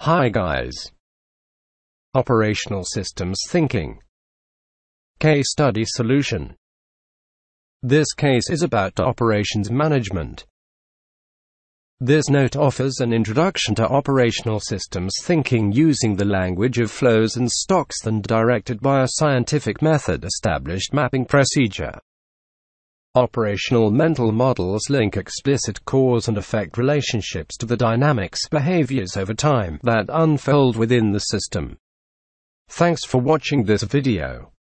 Hi guys. Operational Systems Thinking. Case Study Solution. This case is about operations management. This note offers an introduction to operational systems thinking using the language of flows and stocks and directed by a scientific method established mapping procedure. Operational mental models link explicit cause and effect relationships to the dynamics behaviors over time that unfold within the system. Thanks for watching this video.